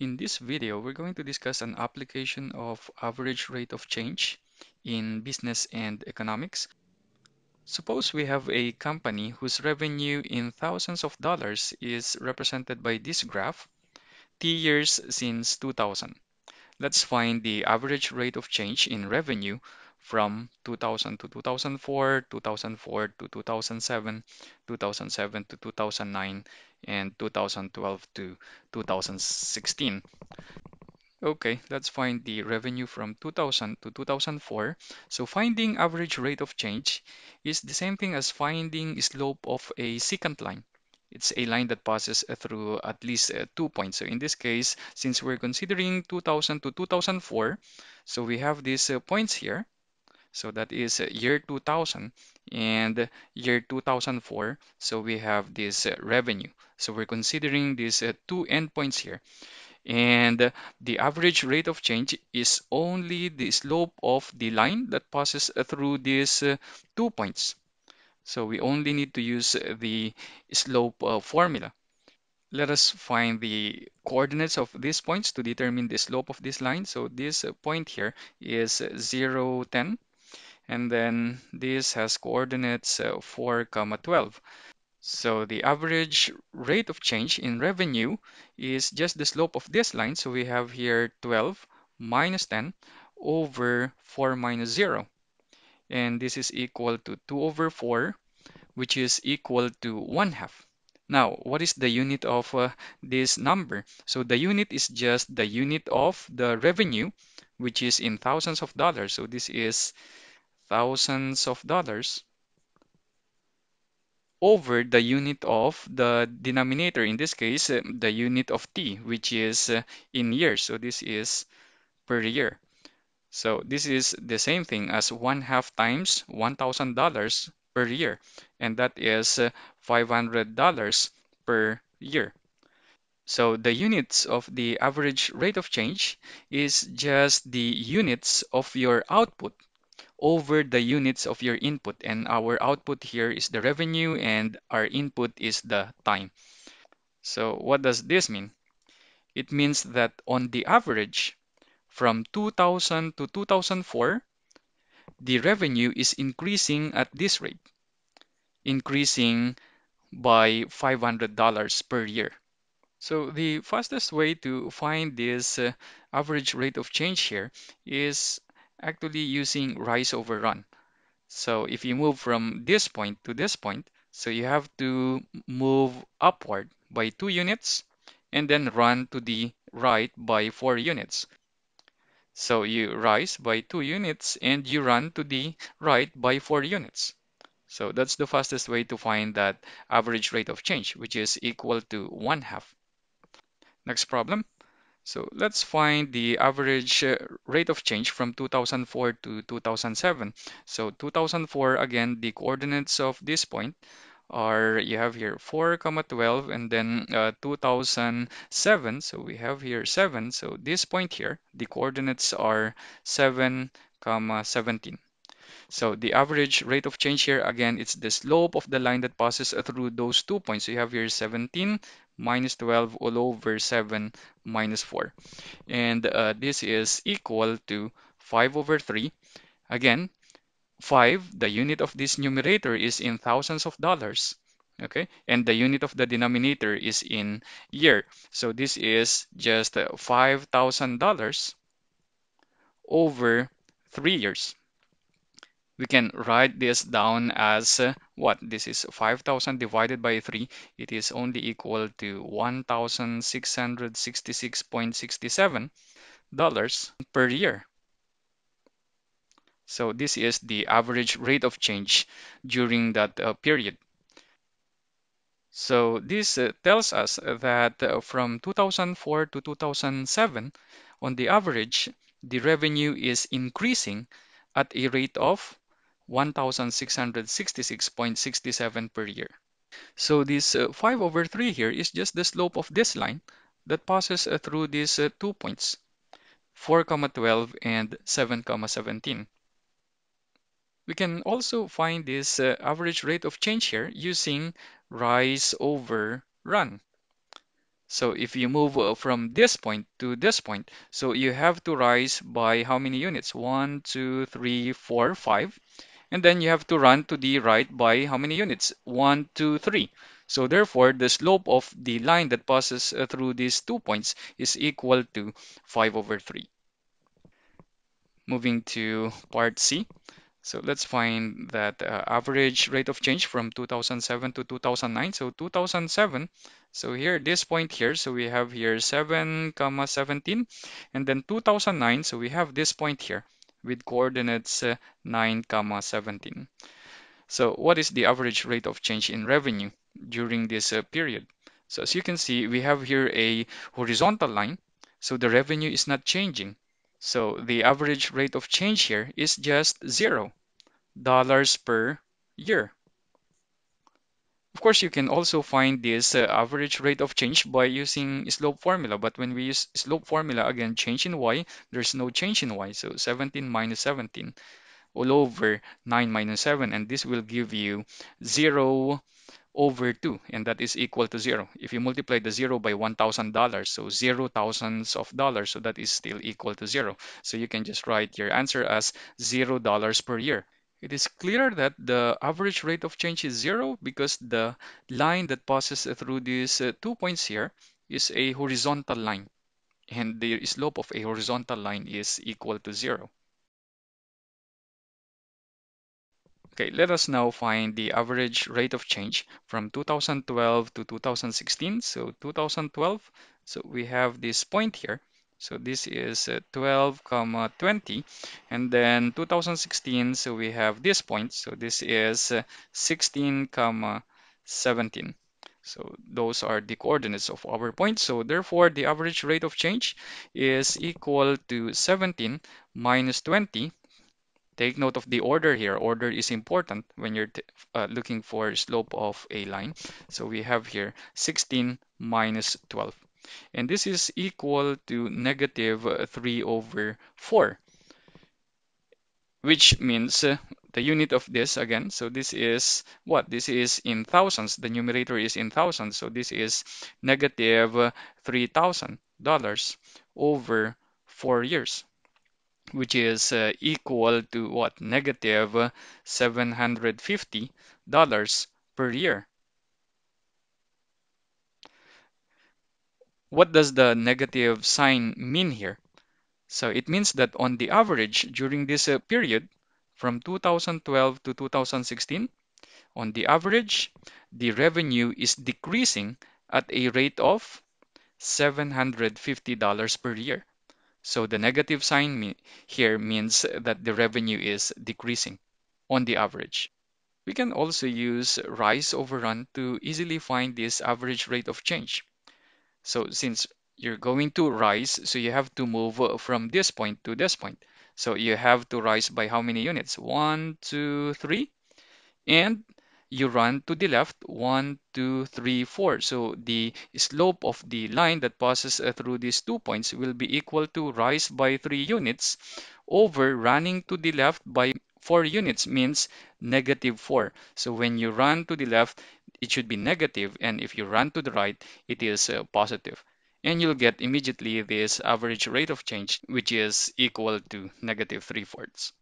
In this video, we're going to discuss an application of average rate of change in business and economics. Suppose we have a company whose revenue in thousands of dollars is represented by this graph, T years since 2000. Let's find the average rate of change in revenue from 2000 to 2004, 2004 to 2007, 2007 to 2009, and 2012 to 2016. Okay, let's find the revenue from 2000 to 2004. So finding average rate of change is the same thing as finding slope of a secant line. It's a line that passes through at least uh, two points. So in this case, since we're considering 2000 to 2004, so we have these uh, points here. So that is uh, year 2000 and year 2004. So we have this uh, revenue. So we're considering these uh, two endpoints here. And the average rate of change is only the slope of the line that passes through these two points. So we only need to use the slope formula let us find the coordinates of these points to determine the slope of this line. So this point here is 0, 10 and then this has coordinates uh, 4 comma 12 so the average rate of change in revenue is just the slope of this line so we have here 12 minus 10 over 4 minus 0 and this is equal to 2 over 4 which is equal to 1 half now, what is the unit of uh, this number? So the unit is just the unit of the revenue, which is in thousands of dollars. So this is thousands of dollars over the unit of the denominator, in this case, uh, the unit of t, which is uh, in years. So this is per year. So this is the same thing as one half times $1,000 per year, and that is uh, $500 per year. So the units of the average rate of change is just the units of your output over the units of your input. And our output here is the revenue and our input is the time. So what does this mean? It means that on the average, from 2000 to 2004, the revenue is increasing at this rate, increasing by $500 per year. So the fastest way to find this uh, average rate of change here is actually using rise over run. So if you move from this point to this point, so you have to move upward by two units and then run to the right by four units. So you rise by two units and you run to the right by four units. So that's the fastest way to find that average rate of change, which is equal to one half. Next problem. So let's find the average uh, rate of change from 2004 to 2007. So 2004, again, the coordinates of this point are you have here 4 comma 12 and then uh, 2007 so we have here 7 so this point here the coordinates are 7 comma 17 so the average rate of change here, again, it's the slope of the line that passes through those two points. So you have here 17 minus 12 all over 7 minus 4. And uh, this is equal to 5 over 3. Again, 5, the unit of this numerator is in thousands of dollars. Okay, and the unit of the denominator is in year. So this is just $5,000 over three years we can write this down as uh, what? This is 5000 divided by 3 it is only equal to 1666.67 dollars per year. So this is the average rate of change during that uh, period. So this uh, tells us that uh, from 2004 to 2007 on the average the revenue is increasing at a rate of 1666.67 per year. So this uh, 5 over 3 here is just the slope of this line that passes uh, through these uh, two points, 4 comma 12 and 7 comma 17. We can also find this uh, average rate of change here using rise over run. So if you move from this point to this point, so you have to rise by how many units? One, two, three, four, five. And then you have to run to the right by how many units? One, two, three. So therefore, the slope of the line that passes uh, through these two points is equal to 5 over 3. Moving to part C. So let's find that uh, average rate of change from 2007 to 2009. So 2007, so here, this point here, so we have here 7 comma 17, and then 2009, so we have this point here with coordinates uh, 9 comma 17. So what is the average rate of change in revenue during this uh, period? So as you can see, we have here a horizontal line, so the revenue is not changing. So the average rate of change here is just zero dollars per year. Of course, you can also find this uh, average rate of change by using slope formula. But when we use slope formula, again, change in y, there's no change in y. So 17 minus 17 all over 9 minus 7. And this will give you 0 over 2 and that is equal to 0. If you multiply the 0 by $1,000 so 0 thousands of dollars so that is still equal to 0. So you can just write your answer as $0 per year. It is clear that the average rate of change is 0 because the line that passes through these uh, two points here is a horizontal line and the slope of a horizontal line is equal to 0. Okay, let us now find the average rate of change from 2012 to 2016. So 2012, so we have this point here. So this is uh, 12 comma 20 and then 2016 so we have this point so this is uh, 16 comma 17 so those are the coordinates of our point so therefore the average rate of change is equal to 17 minus 20 Take note of the order here. Order is important when you're uh, looking for slope of a line. So we have here 16 minus 12. And this is equal to negative 3 over 4, which means uh, the unit of this again. So this is what? This is in thousands. The numerator is in thousands. So this is negative $3,000 over 4 years which is uh, equal to what negative 750 dollars per year what does the negative sign mean here so it means that on the average during this uh, period from 2012 to 2016 on the average the revenue is decreasing at a rate of $750 per year so the negative sign me here means that the revenue is decreasing on the average. We can also use rise over run to easily find this average rate of change. So since you're going to rise, so you have to move from this point to this point. So you have to rise by how many units? One, two, three. And you run to the left one two three four so the slope of the line that passes uh, through these two points will be equal to rise by three units over running to the left by four units means negative four so when you run to the left it should be negative and if you run to the right it is uh, positive. And you'll get immediately this average rate of change which is equal to negative 3 fourths